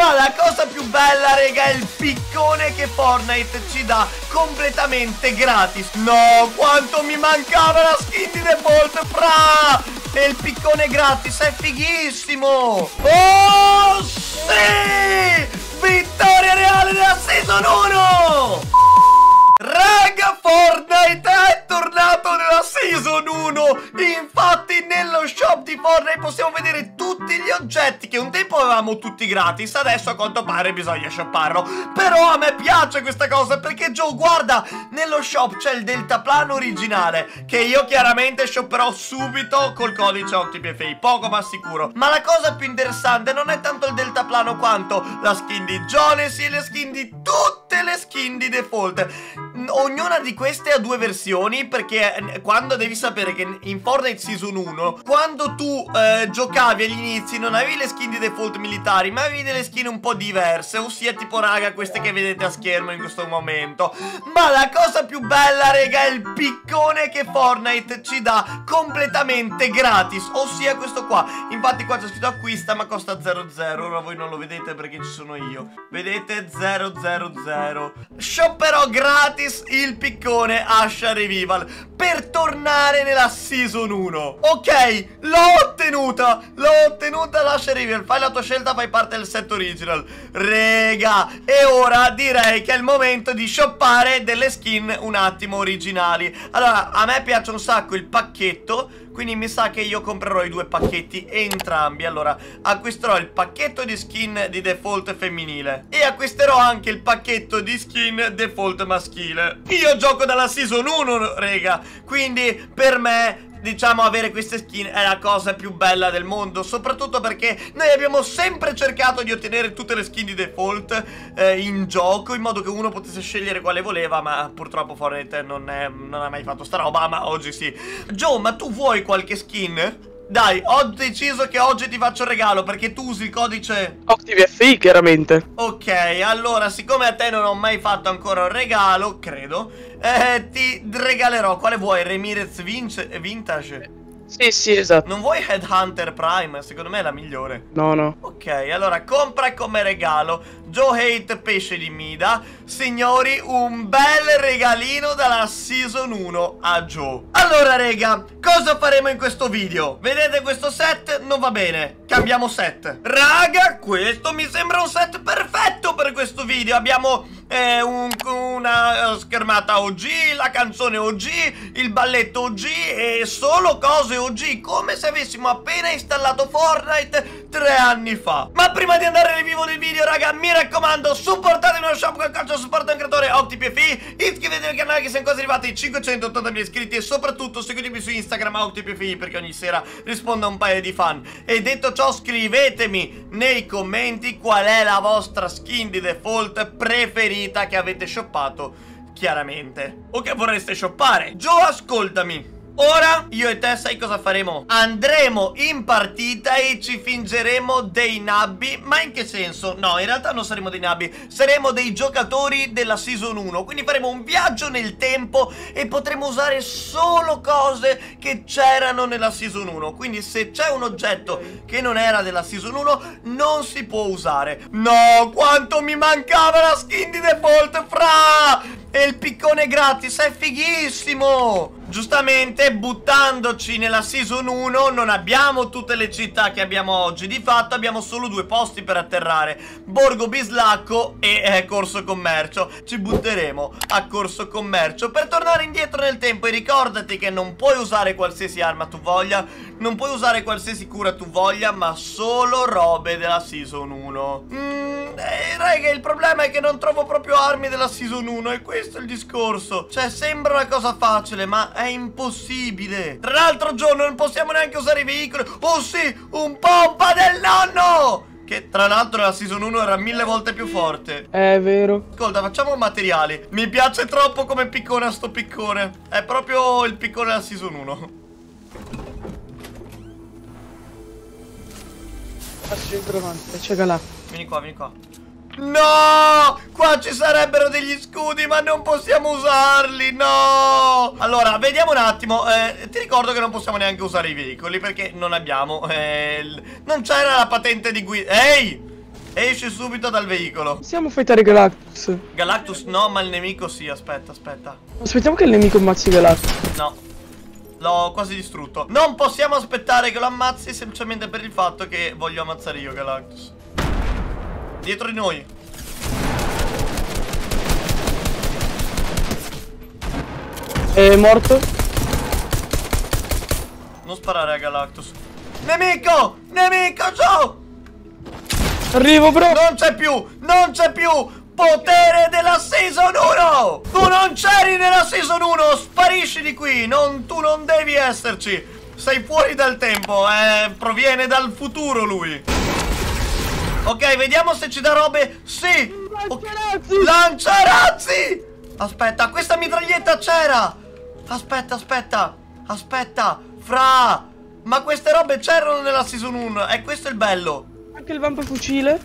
Ma la cosa più bella, raga, è il piccone che Fortnite ci dà completamente gratis. No, quanto mi mancava la skin di default, fra! E il piccone gratis è fighissimo! Oh, sì! Vittoria reale della Season 1! Raga, Fortnite è tornato nella Season 1 Infatti nello shop di Fortnite possiamo vedere gli oggetti Che un tempo avevamo tutti gratis Adesso a quanto pare bisogna shopparlo. Però a me piace questa cosa Perché Joe guarda Nello shop c'è il deltaplano originale Che io chiaramente shopperò subito Col codice OctiPFI Poco ma sicuro. Ma la cosa più interessante non è tanto il deltaplano Quanto la skin di Jones e le skin di tutte le skin di default ognuna di queste ha due versioni perché quando devi sapere che in Fortnite Season 1 quando tu eh, giocavi agli inizi non avevi le skin di default militari ma avevi delle skin un po' diverse ossia tipo raga queste che vedete a schermo in questo momento. Ma la cosa più bella raga è il piccone che Fortnite ci dà completamente gratis ossia questo qua. Infatti qua c'è scritto acquista ma costa 00 ora voi non lo vedete perché ci sono io. Vedete? 000 shopperò gratis gratis il piccone Asha Revival per tornare nella Season 1 Ok, l'ho ottenuta L'ho ottenuta l'Asha Revival. Fai la tua scelta, fai parte del set original. Rega E ora direi che è il momento di shoppare delle skin un attimo originali. Allora, a me piace un sacco il pacchetto quindi mi sa che io comprerò i due pacchetti entrambi. Allora acquisterò il pacchetto di skin di default femminile E acquisterò anche il pacchetto di skin default maschile. Io gioco dalla season 1 rega. Quindi per me diciamo avere queste skin è la cosa più bella del mondo Soprattutto perché noi abbiamo sempre cercato di ottenere tutte le skin di default eh, in gioco In modo che uno potesse scegliere quale voleva Ma purtroppo Fortnite non, è, non ha mai fatto sta roba Ma oggi sì Joe ma tu vuoi qualche skin? Dai, ho deciso che oggi ti faccio un regalo perché tu usi il codice OctiVFI chiaramente Ok, allora siccome a te non ho mai fatto ancora un regalo, credo eh, Ti regalerò, quale vuoi? Remirez Vintage? Sì, sì, esatto. Non vuoi Headhunter Prime? Secondo me è la migliore. No, no. Ok, allora compra come regalo Joe Hate Pesce di Mida. Signori, un bel regalino dalla Season 1 a Joe. Allora, rega, cosa faremo in questo video? Vedete questo set? Non va bene. Cambiamo set. Raga, questo mi sembra un set perfetto per questo video. Abbiamo eh, un, una schermata OG, la canzone OG, il balletto OG e solo cose OG, come se avessimo appena installato Fortnite tre anni fa. Ma prima di andare nel vivo del video, raga, mi raccomando, supportate il shop con calcio supporto un creatore OctiPFI, al canale che siamo quasi arrivati ai 580.000 iscritti e soprattutto seguitemi su Instagram OctiPFI perché ogni sera rispondo a un paio di fan. E detto ciò, scrivetemi nei commenti qual è la vostra skin di default preferita che avete shoppato chiaramente o che vorreste shoppare. Joe, ascoltami. Ora io e te sai cosa faremo? Andremo in partita e ci fingeremo dei nabbi Ma in che senso? No, in realtà non saremo dei nabbi Saremo dei giocatori della Season 1 Quindi faremo un viaggio nel tempo E potremo usare solo cose che c'erano nella Season 1 Quindi se c'è un oggetto che non era della Season 1 Non si può usare No, quanto mi mancava la skin di default, fra! E il piccone gratis è fighissimo! Giustamente, buttandoci nella Season 1 non abbiamo tutte le città che abbiamo oggi. Di fatto abbiamo solo due posti per atterrare Borgo Bislacco e eh, Corso Commercio. Ci butteremo a Corso Commercio. Per tornare indietro nel tempo e ricordati che non puoi usare qualsiasi arma tu voglia Non puoi usare qualsiasi cura tu voglia Ma solo robe della Season 1 Mmm, eh, raga, il problema è che non trovo proprio armi della Season 1 E questo questo è il discorso. Cioè sembra una cosa facile ma è impossibile. Tra l'altro Joe non possiamo neanche usare i veicoli. Oh sì un pompa del nonno! Che tra l'altro la season 1 era mille volte più forte. È vero. Ascolta facciamo materiali. Mi piace troppo come piccone a sto piccone. È proprio il piccone della season 1 Faccio il trovante, c'è là Vieni qua, vieni qua. No! Qua ci sarebbero degli scudi ma non possiamo usarli, no! Allora, vediamo un attimo eh, Ti ricordo che non possiamo neanche usare i veicoli Perché non abbiamo eh, Non c'era la patente di guida Ehi! Esci subito dal veicolo. Possiamo fightare Galactus. Galactus no, ma il nemico sì. Aspetta, aspetta. Aspettiamo che il nemico ammazzi Galactus. No. L'ho quasi distrutto. Non possiamo aspettare che lo ammazzi semplicemente per il fatto che voglio ammazzare io Galactus. Dietro di noi. È morto. Non sparare a Galactus. Nemico! Nemico, giù! Arrivo, bro. Non c'è più! Non c'è più! Potere della Season 1! Tu non c'eri nella Season 1! Sparisci di qui! Non, tu non devi esserci! Sei fuori dal tempo! Eh, proviene dal futuro lui! Ok, vediamo se ci dà robe. Sì! Lanciarazzi! Lanciarazzi! Aspetta, questa mitraglietta c'era! Aspetta, aspetta! Aspetta! Fra! Ma queste robe c'erano nella Season 1 e questo è il bello! Anche il vampo fucile.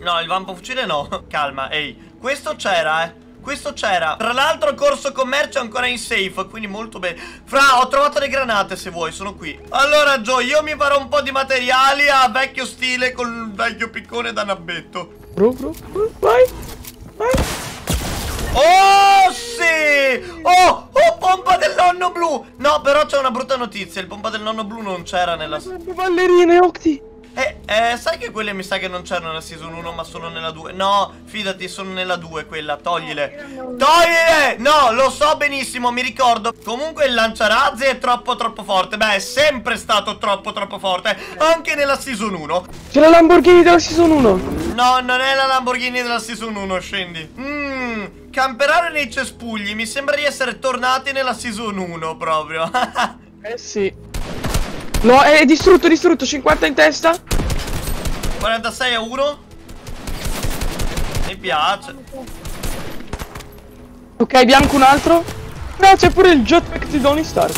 No, il vampo fucile no. Calma, ehi. Questo c'era, eh. Questo c'era. Tra l'altro il corso commercio è ancora in safe, quindi molto bene. Fra, ho trovato le granate se vuoi, sono qui. Allora, Joe, io mi farò un po' di materiali a vecchio stile col vecchio piccone da nabbetto. Bro, bro, bro. Vai. Vai. Oh, sì! Oh, oh, pompa del nonno blu! No, però c'è una brutta notizia. Il pompa del nonno blu non c'era nella... Ballerine, Octi. Eh, eh, sai che quelle mi sa che non c'erano nella season 1 ma solo nella 2 No, fidati, sono nella 2 quella, toglile Toglile! No, lo so benissimo, mi ricordo Comunque il lanciarazzi è troppo troppo forte Beh, è sempre stato troppo troppo forte Anche nella season 1 C'è la Lamborghini della Season 1. No, non è la Lamborghini della season 1, scendi Mmm, camperare nei cespugli Mi sembra di essere tornati nella season 1 proprio Eh sì. No, è distrutto, distrutto. 50 in testa. 46 a 1 Mi piace Ok, bianco un altro. No, c'è pure il jetpack di Tony Stark.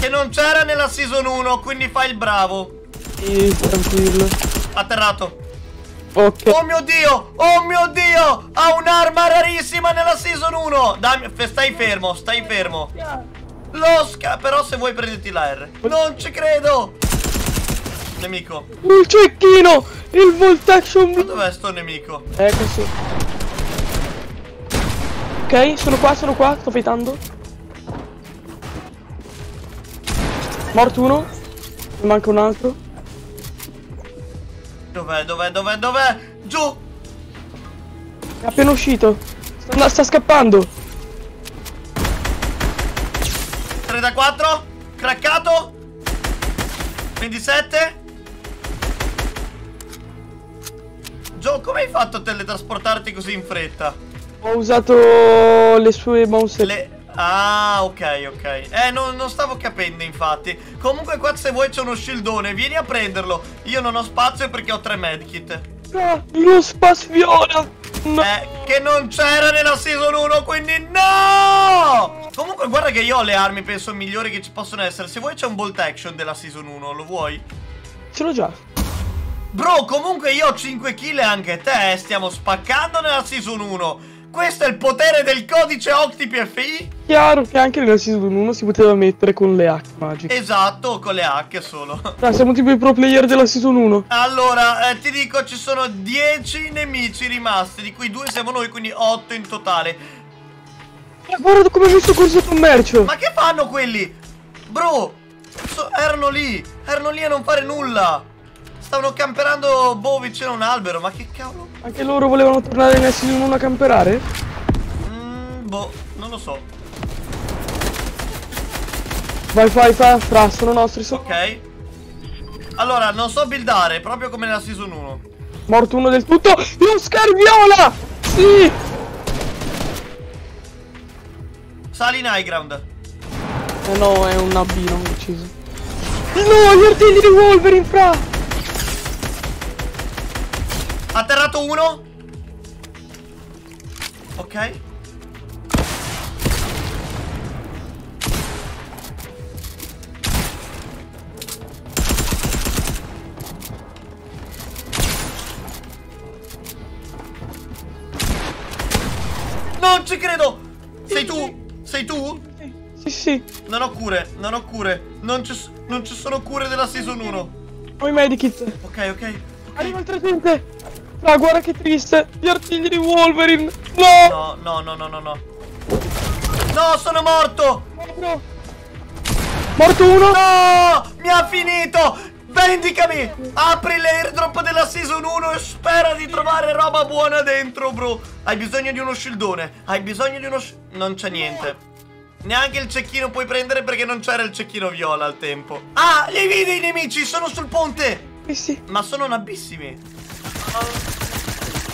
Che non c'era nella season 1 Quindi fai il bravo Sì, tranquillo. Atterrato Ok. Oh mio dio Oh mio dio Ha un'arma rarissima nella season 1 Dammi Stai fermo Stai fermo Lo sca Però se vuoi prenditi la R Non ci credo Nemico Il cecchino! Il volt action Ma dov'è sto nemico? Ecco sì. Ok, sono qua, sono qua, sto fightando. Morto uno. Ne manca un altro. Dov'è dov'è dov'è dov'è Giù È appena uscito. Sta, sta scappando. 3 da 4 Craccato 27 Gio, come hai fatto a teletrasportarti così in fretta? Ho usato le sue mouse. Le... Ah, ok, ok. Eh, non, non stavo capendo, infatti. Comunque qua se vuoi c'è uno shieldone, vieni a prenderlo. Io non ho spazio perché ho tre medkit. Ah, lo spaziona. No. Eh, che non c'era nella season 1, quindi no! Comunque guarda che io ho le armi, penso, migliori che ci possono essere. Se vuoi c'è un bolt action della season 1, lo vuoi? Ce l'ho già. Bro, comunque io ho 5 kill e anche te, eh, stiamo spaccando nella season 1. Questo è il potere del codice OctiPFI? Chiaro che anche nella season 1 si poteva mettere con le hack magiche. Esatto, con le H solo. Ah, siamo tipo i pro player della season 1. Allora, eh, ti dico, ci sono 10 nemici rimasti, di cui 2 siamo noi, quindi 8 in totale. Eh, guarda come hai messo corso commercio. Ma che fanno quelli? Bro, so- erano lì, erano lì a non fare nulla. Stavano camperando, boh, vicino a un albero, ma che cavolo? Anche loro volevano tornare nella season 1 a camperare? Mm, boh, non lo so. Vai, vai, fa, fra, sono nostri, sono Ok. Allora, non so buildare, proprio come nella season 1. morto uno del tutto. Lo scarviola! Sì! Sali in high ground. Eh no, è un AB, non ucciso. No, gli artigli di Wolverine, fra! Atterrato uno. Ok. Non ci credo! Sei tu? Sei tu? Sì, sì. Non ho cure, non ho cure. Non ci, non ci sono cure della season 1. Ho i medikit. Ok, ok. Arriva il tridente! Ah, guarda che triste! Gli artigli di Wolverine! No! No, no, no, no, no, no. No, sono morto! no. Morto uno! No! Mi ha finito! Vendicami! Apri l'airdrop della season 1 e spera di trovare roba buona dentro, bro! Hai bisogno di uno shieldone. Hai bisogno di uno. Non c'è niente. Neanche il cecchino puoi prendere perché non c'era il cecchino viola al tempo. Ah, li vedi i nemici? Sono sul ponte! Sì. Ma sono nabissimi.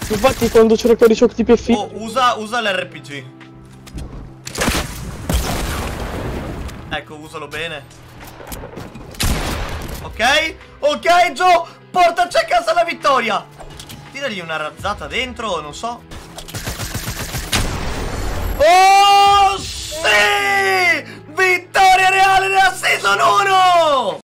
Infatti quando c'era il codice di PF. Oh, usa, usa l'RPG. Ecco, usalo bene. Ok? Ok, Joe! Portaci a casa la vittoria! Tiragli una razzata dentro, non so. Oh, sì! Vittoria reale della Season 1!